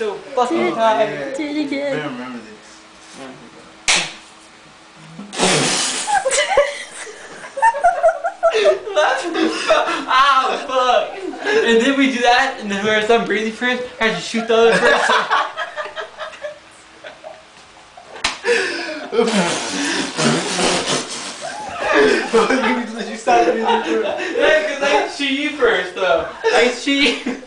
so fucking tired. Do it I again. I remember this. Ow, fuck. And then we do that, and then whoever's done breathing first has to shoot the other person. you, you started breathing first. yeah, because I shoot you first, though. I shoot you.